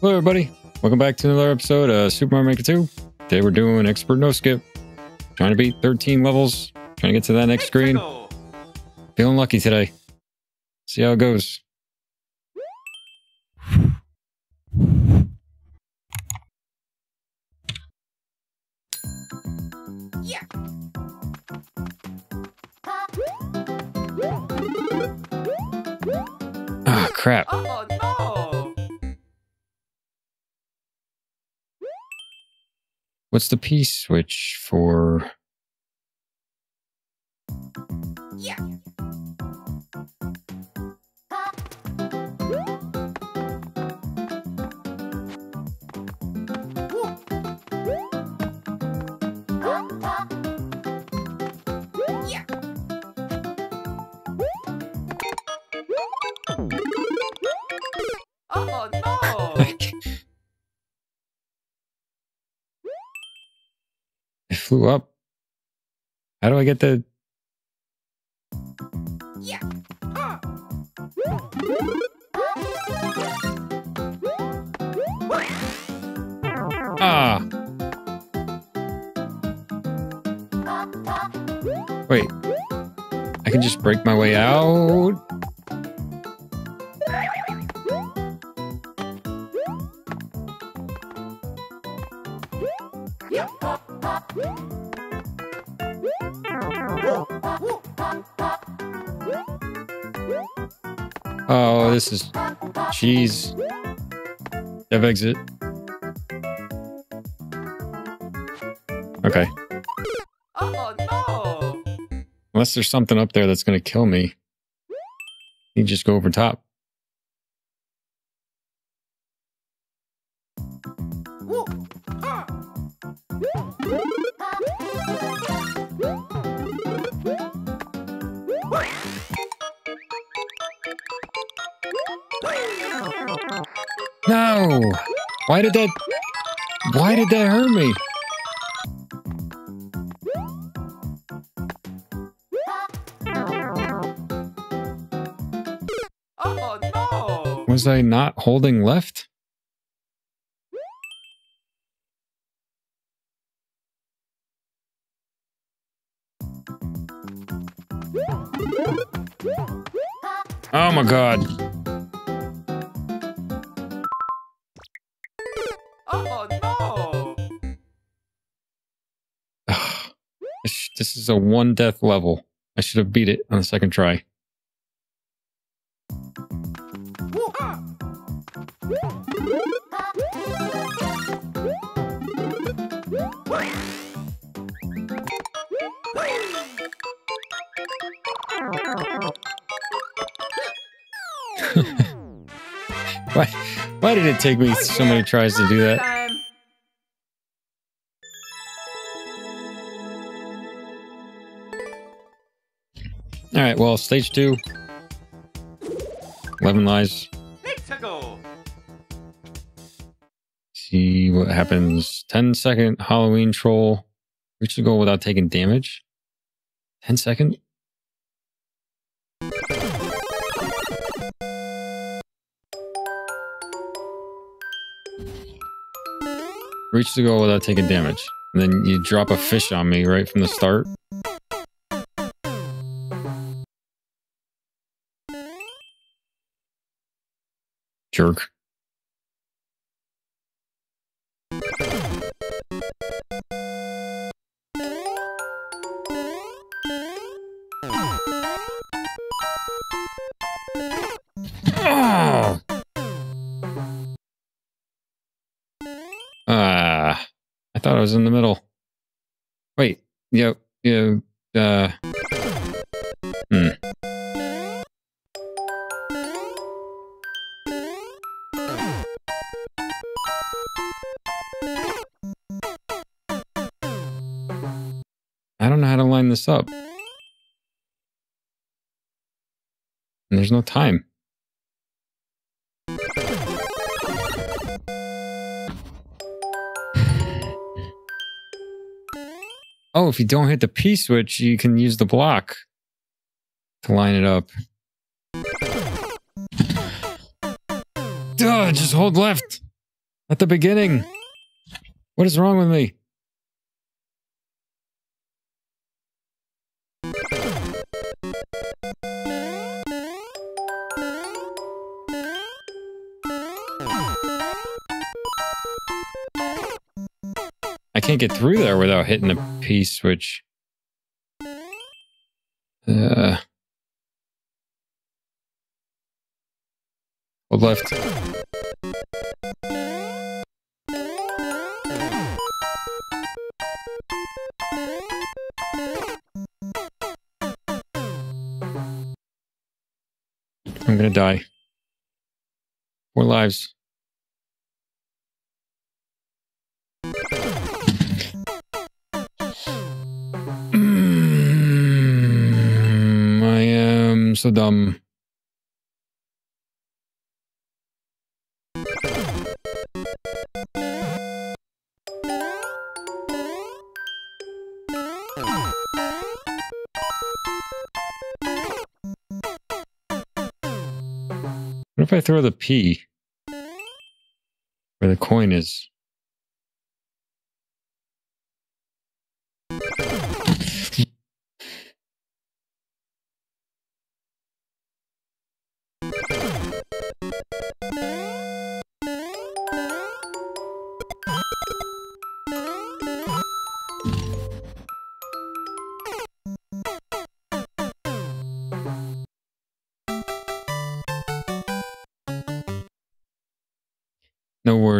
Hello, everybody. Welcome back to another episode of Super Mario Maker 2. Today we're doing Expert No Skip. Trying to beat 13 levels. Trying to get to that next screen. Feeling lucky today. See how it goes. Ah, crap. Oh What's the P switch for? It up. How do I get the... Ah! Wait. I can just break my way out? This is cheese. Dev exit. Okay. Oh no! Unless there's something up there that's going to kill me. You just go over top. Why did that... Why did that hurt me? Oh no! Was I not holding left? Oh my god. Is a one death level. I should have beat it on the second try. Why, why did it take me so many tries to do that? Time. All right, well, stage two. 11 lives. See what happens. 10 second Halloween troll. Reach the goal without taking damage. 10 second? Reach the goal without taking damage. And then you drop a fish on me right from the start. Jerk. Ah, I thought I was in the middle. Wait, yeah, yeah, uh, this up. And there's no time. Oh, if you don't hit the P switch, you can use the block to line it up. Duh, just hold left. At the beginning. What is wrong with me? Can't get through there without hitting the P switch. Uh, hold left. I'm gonna die. Four lives. Am so. What if I throw the P where the coin is?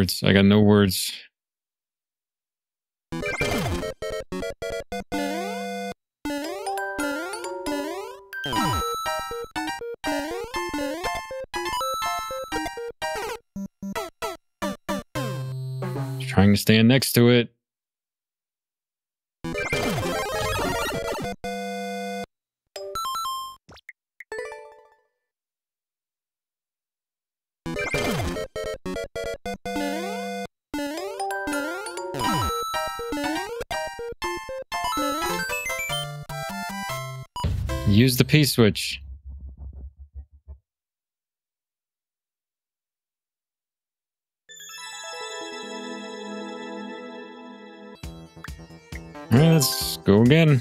Words. I got no words. Trying to stand next to it. Use the P switch. Alright, let's go again.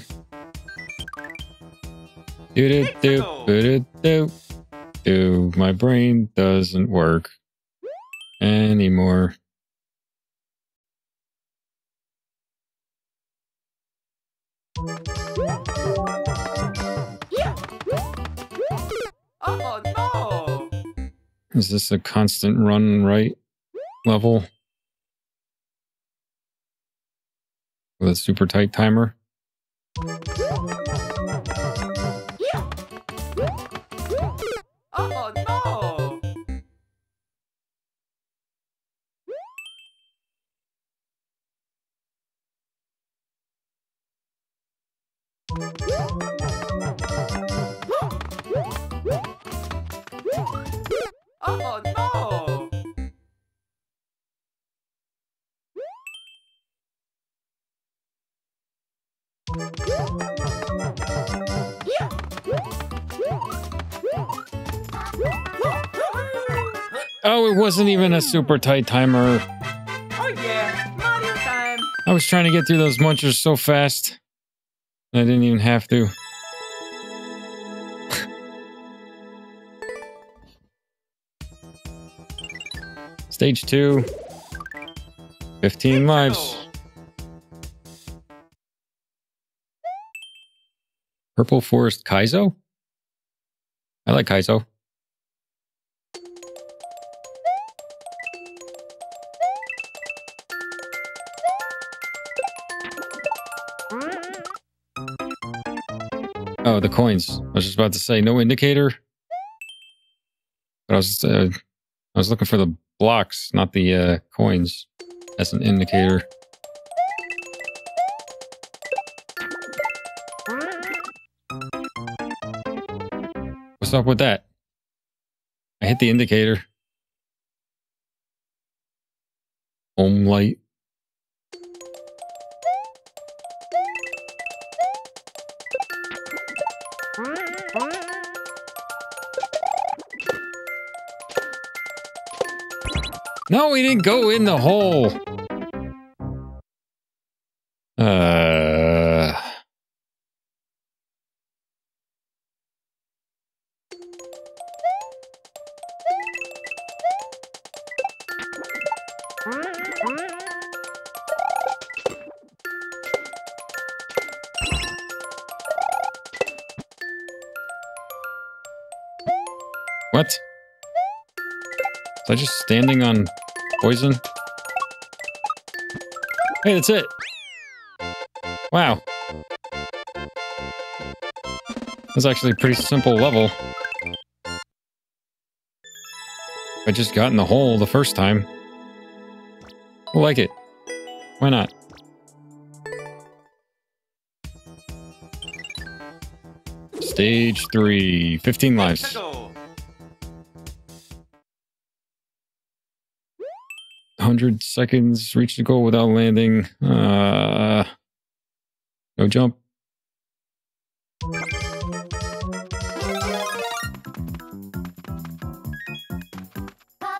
Do do do do do do. My brain doesn't work anymore. Is this a constant run right level? With a super tight timer? Oh no! Oh no! Oh, it wasn't even a super tight timer. Oh yeah! Mario time! I was trying to get through those munchers so fast. I didn't even have to. Stage two. 15 lives. Purple Forest Kaizo? I like Kaizo. Oh, the coins. I was just about to say no indicator. But I was uh, I was looking for the blocks, not the uh, coins, as an indicator. What's up with that? I hit the indicator. Home light. No, he didn't go in the hole. Uh. What? Was I just standing on poison? Hey, that's it. Wow. That's actually a pretty simple level. I just got in the hole the first time. I like it. Why not? Stage 3, 15 lives. 100 seconds, reach the goal without landing. Uh, no jump.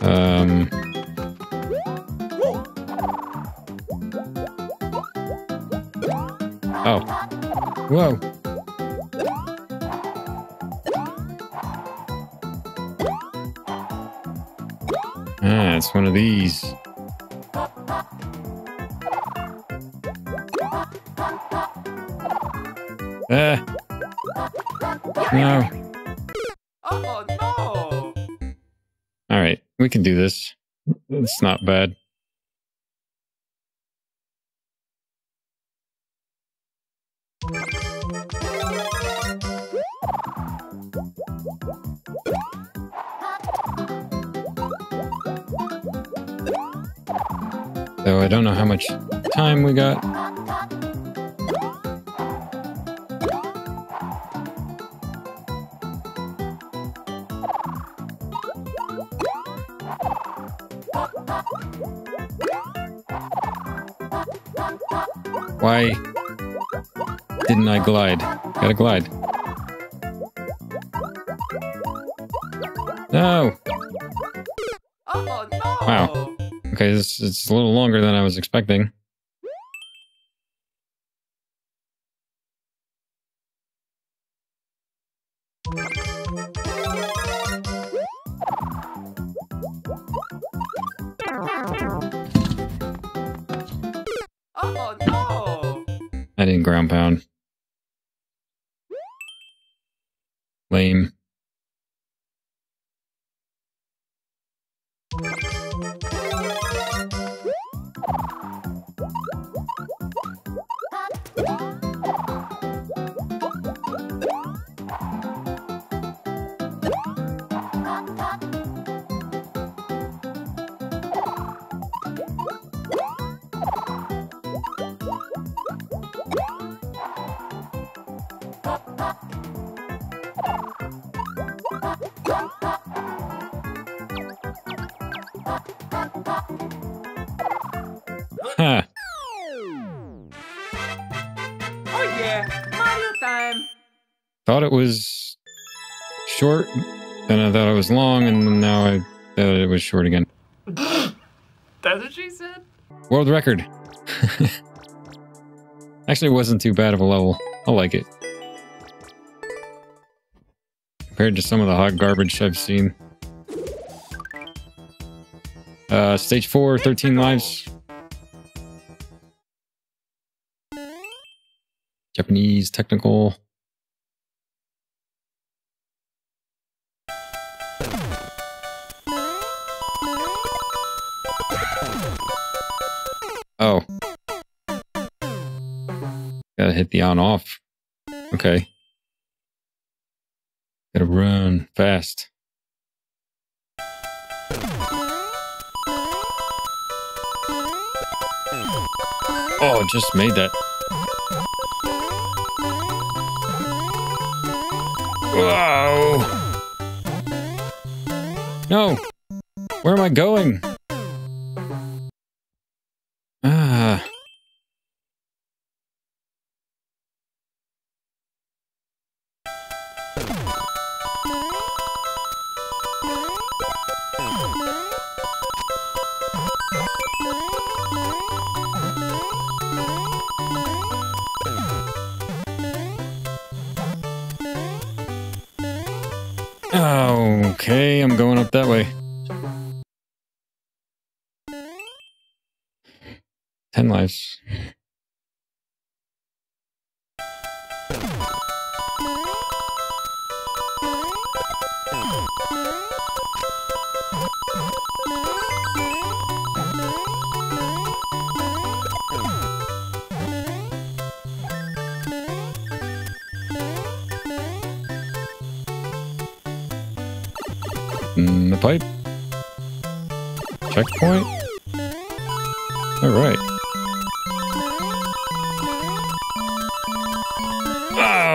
Um, oh. Whoa. Ah, it's one of these. No. Oh no! All right, we can do this. It's not bad. So I don't know how much time we got. Why didn't I glide? Gotta glide. No! Oh no! Wow. Okay, this it's a little longer than I was expecting. Ground pound. Lame. Huh. Oh yeah! Mario time! Thought it was short, then I thought it was long, and now I thought it was short again. That's what she said? World record. Actually, it wasn't too bad of a level. I like it. Compared to some of the hot garbage I've seen. Uh, stage 4, 13 lives. Japanese technical. Oh. Gotta hit the on off. Okay. Gotta run fast. Oh, just made that. Whoa! No! Where am I going?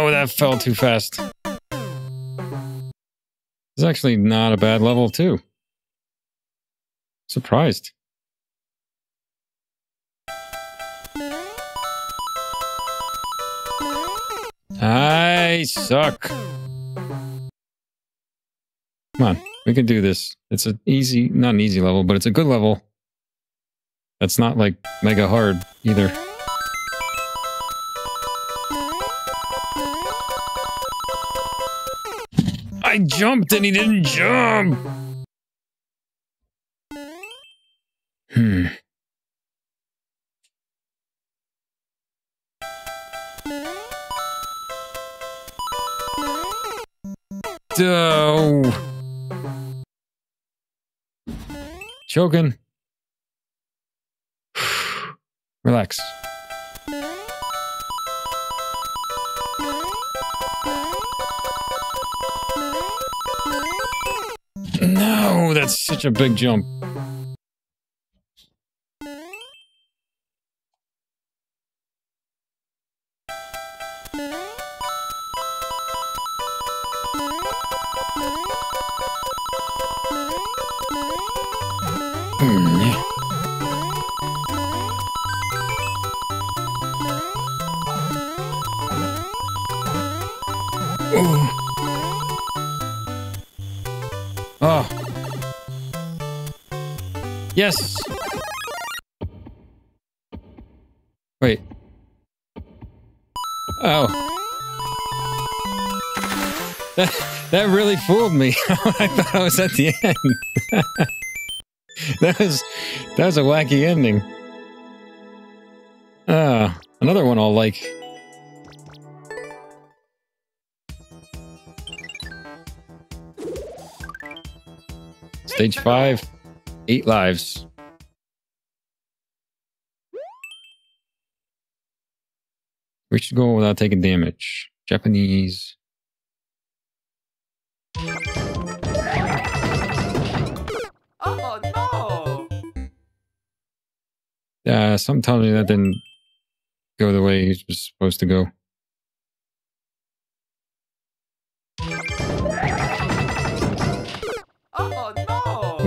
Oh, that fell too fast. It's actually not a bad level, too. Surprised. I suck. Come on, we can do this. It's an easy, not an easy level, but it's a good level. That's not like mega hard either. Jumped and he didn't jump. Hmm. Oh. Choking. Relax. No, that's such a big jump. Yes. Wait. Oh. That, that really fooled me. I thought I was at the end. that was that was a wacky ending. Ah, another one I'll like. Stage five, eight lives. We should go without taking damage. Japanese. Oh no! Uh, some tells me that didn't go the way it was supposed to go.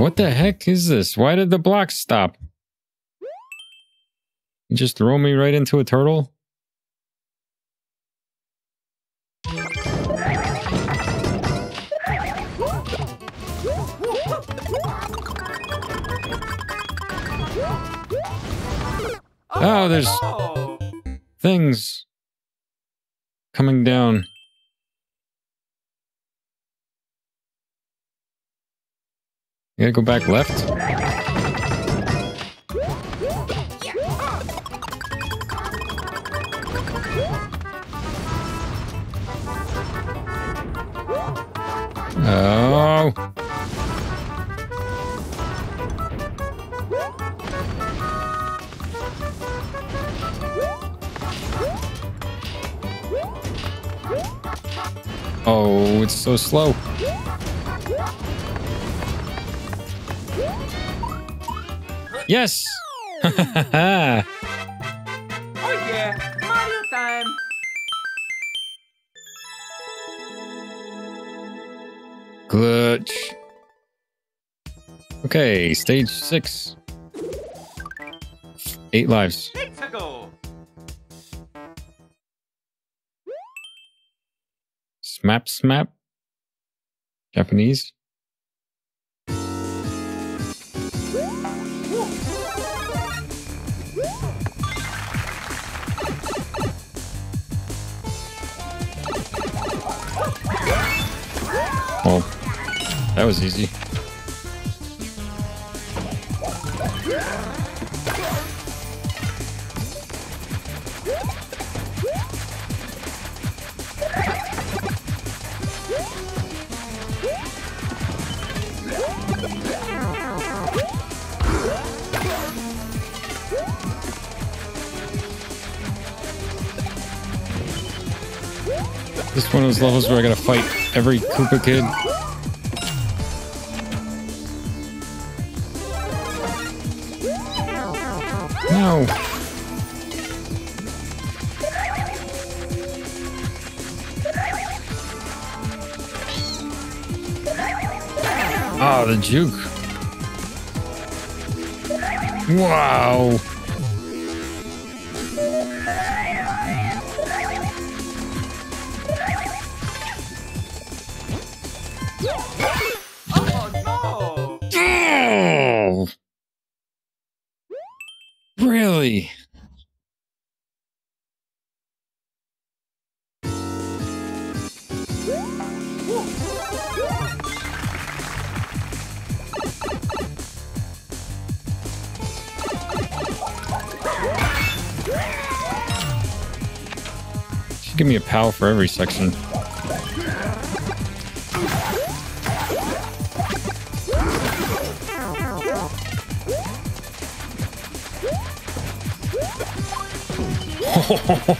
What the heck is this? Why did the block stop? You just throw me right into a turtle? Oh, there's oh. things coming down. You gotta go back left? Oh. Oh, it's so slow. Yes! Oh yeah! Mario time! Glitch. Okay, stage six. Eight lives. Smap, smap. Japanese. That was easy. This is one of those levels where I gotta fight every Koopa kid. No. Oh, the juke. Wow. Pal for every section.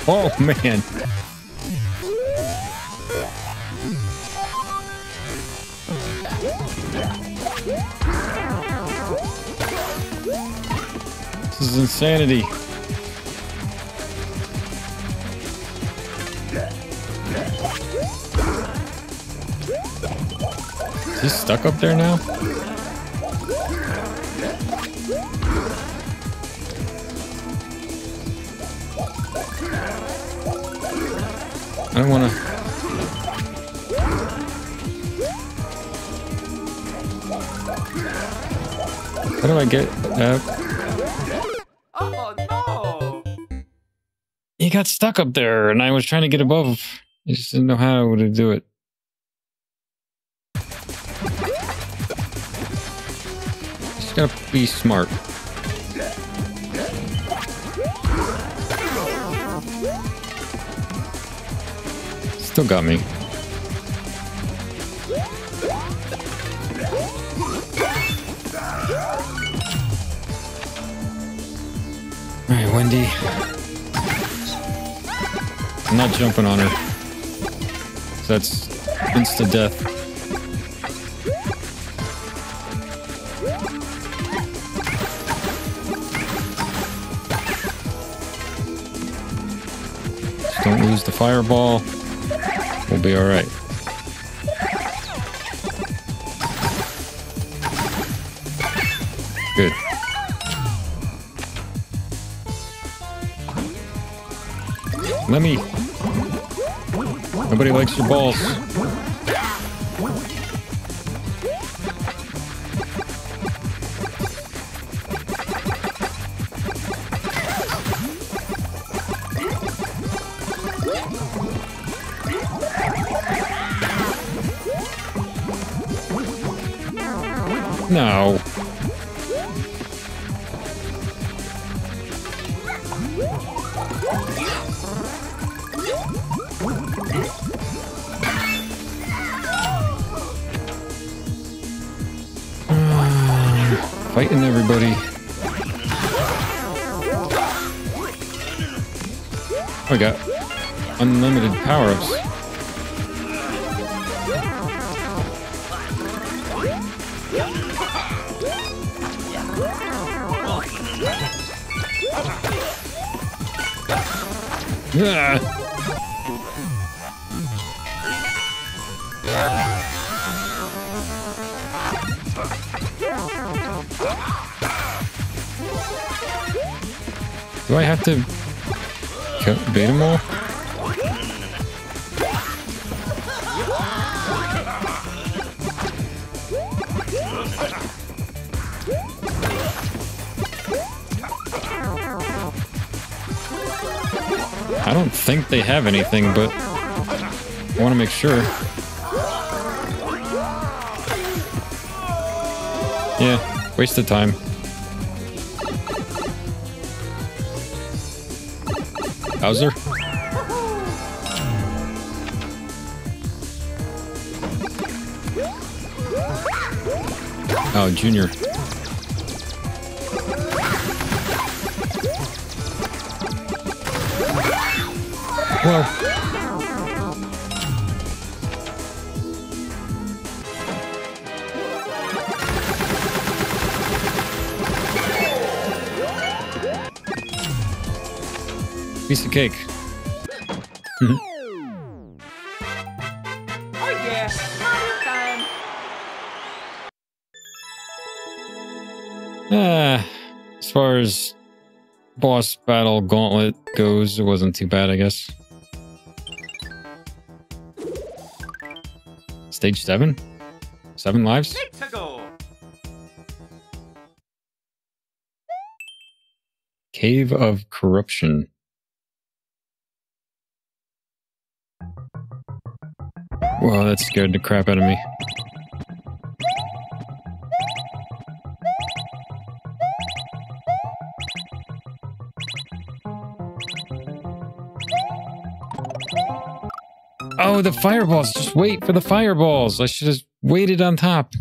Oh, man. This is insanity. Is he stuck up there now? I don't want to. How do I get up? Oh no! He got stuck up there, and I was trying to get above. I just didn't know how to do it. Gotta be smart. Still got me. All right, Wendy. I'm not jumping on her. That's insta don't lose the fireball. We'll be alright. Good. Let me. Nobody likes your balls. No. Do I have to bait them all? Think they have anything, but I want to make sure. Yeah, waste of time. Bowser? Oh, Junior. Piece of cake. Oh yeah, time. Ah, as far as boss battle gauntlet goes, it wasn't too bad, I guess. Stage seven? Seven lives? Cave of Corruption. Whoa, that scared the crap out of me. Oh, the fireballs. Just wait for the fireballs. I should have waited on top. I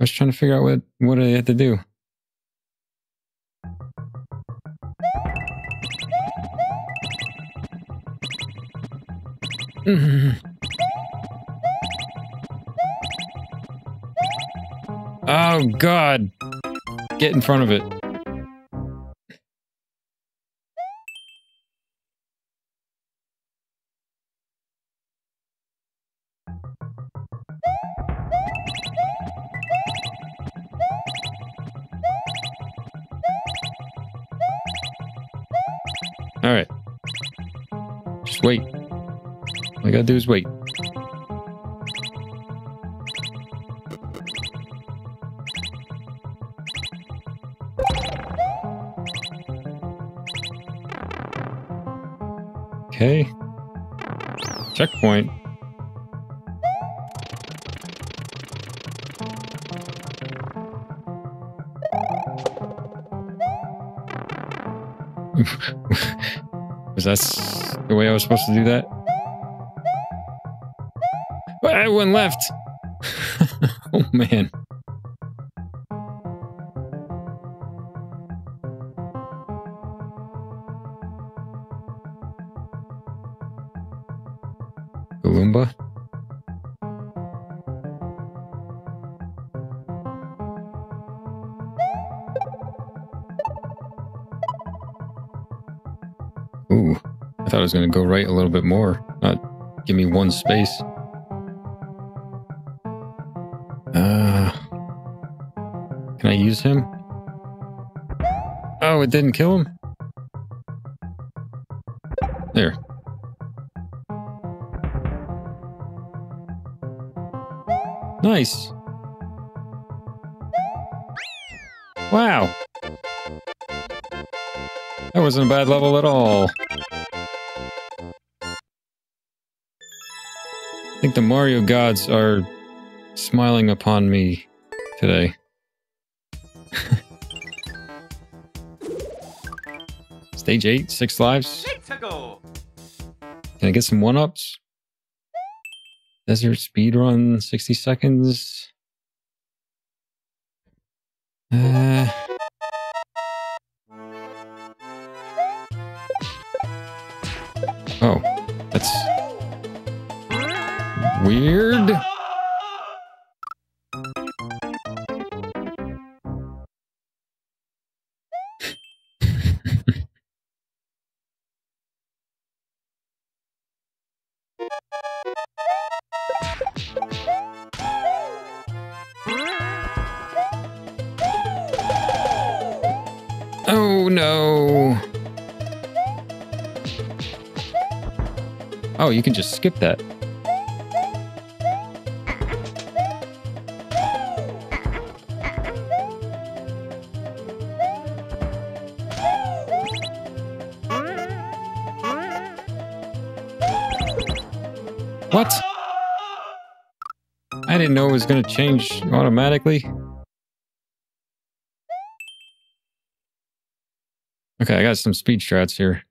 was trying to figure out what, what I had to do. Oh god. Get in front of it. Gotta do is wait. Okay. Checkpoint. Was that the way I was supposed to do that? I left. oh man. Goomba? Ooh, I thought I was going to go right a little bit more, not give me one space. Him? Oh, it didn't kill him? There. Nice. Wow. That wasn't a bad level at all. I think the Mario gods are smiling upon me today. Stage 8, 6 lives. Can I get some one ups? Desert speed run, 60 seconds. Uh, oh, that's weird. You can just skip that. What? I didn't know it was going to change automatically. Okay, I got some speed strats here.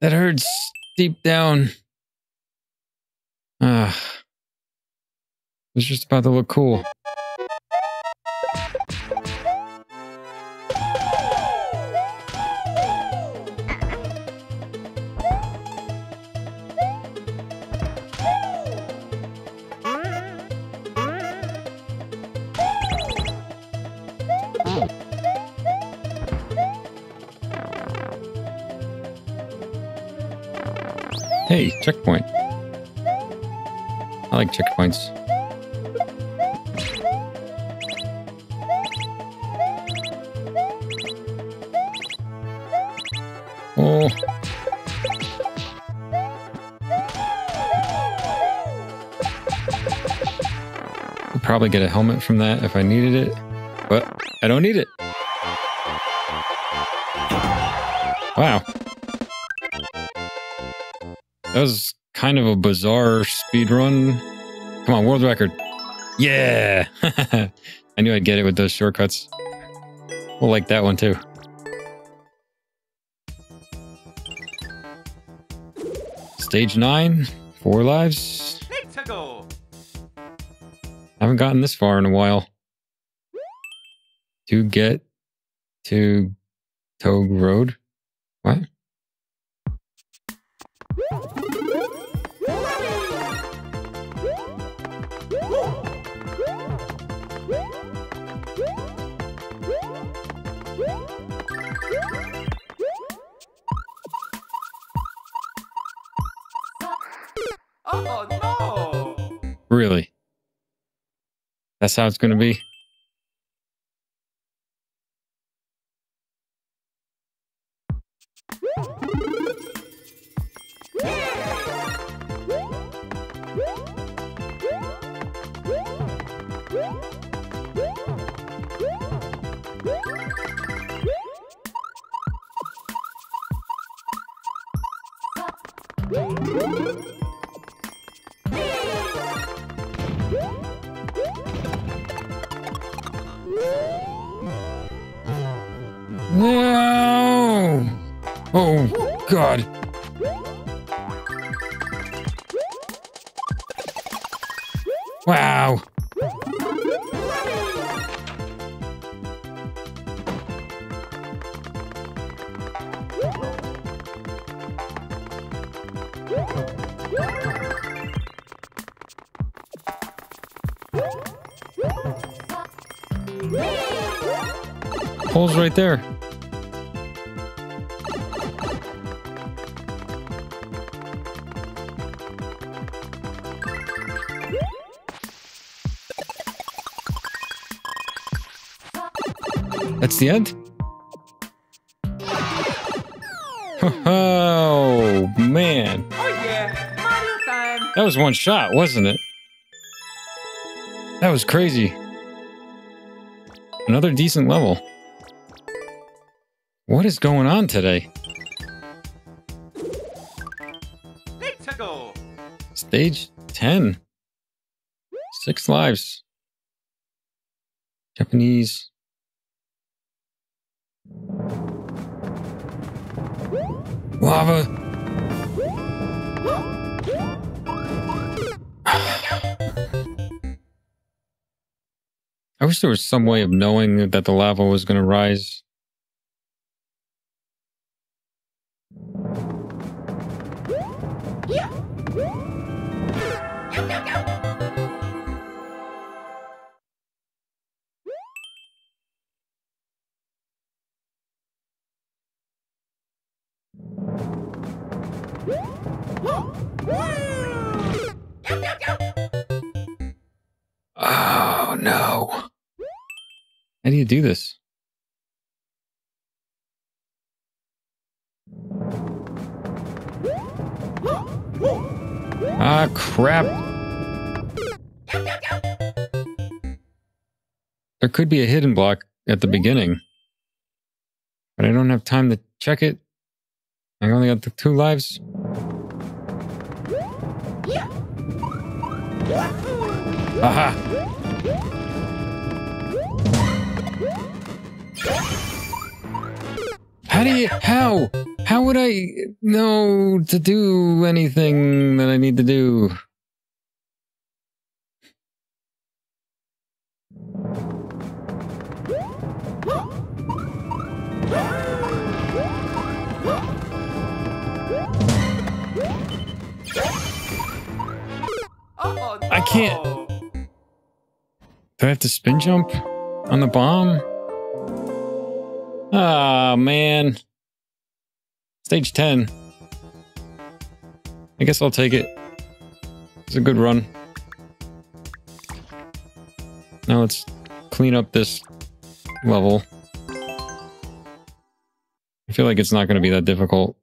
That hurts deep down. Ah. It was just about to look cool. Hey, checkpoint. I like checkpoints. Oh. Could probably get a helmet from that if I needed it, but I don't need it. Wow. Kind of a bizarre speed run. Come on, world record. Yeah! I knew I'd get it with those shortcuts. We'll like that one too. Stage 9, four lives. Haven't gotten this far in a while. To get to Togue Road. Really? That's how it's going to be? No! Oh, God. Wow. Hole's right there. The end? Oh, man. Oh yeah. Mario time. That was one shot, wasn't it? That was crazy. Another decent level. What is going on today? Let's go. Stage 10. Six lives. Japanese. Lava. I wish there was some way of knowing that the lava was going to rise. Oh no. How do you do this? Ah, crap. There could be a hidden block at the beginning, but I don't have time to check it. I only got two lives. Aha! How do you, how? How would I know to do anything that I need to do? I can't- Do I have to spin jump on the bomb? Ah, man. Stage 10. I guess I'll take it. It's a good run. Now let's clean up this level. I feel like it's not going to be that difficult.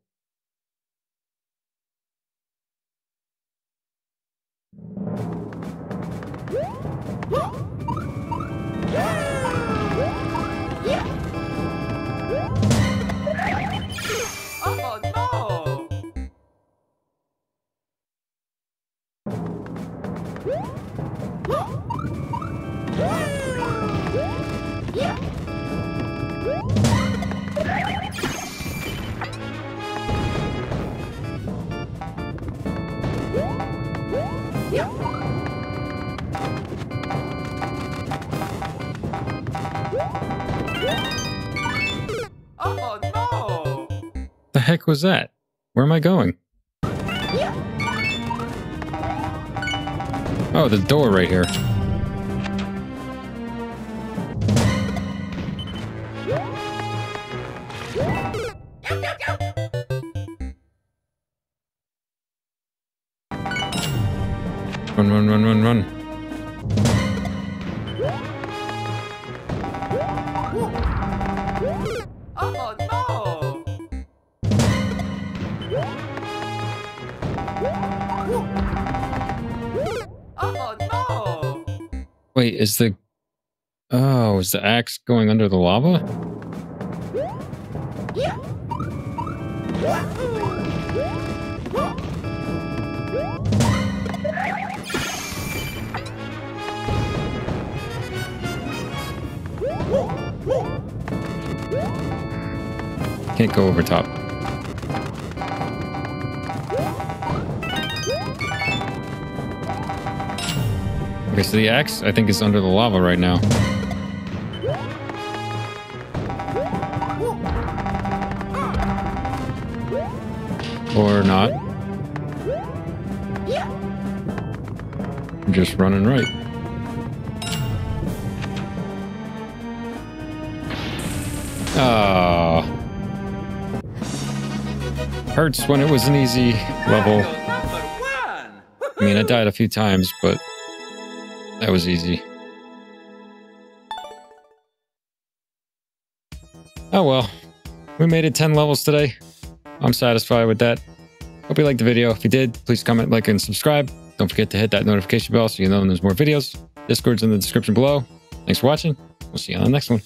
Was that? Where am I going? Oh, the door right here. Wait, is the... Oh, is the axe going under the lava? Can't go over top. So the axe, I think, is under the lava right now. Or not. Just running right. Ah. Hurts when it was an easy level. I mean, I died a few times, but that was easy. Oh well, we made it 10 levels today. I'm satisfied with that. Hope you liked the video. If you did, please comment, like, and subscribe. Don't forget to hit that notification bell so you know when there's more videos. Discord's in the description below. Thanks for watching. We'll see you on the next one.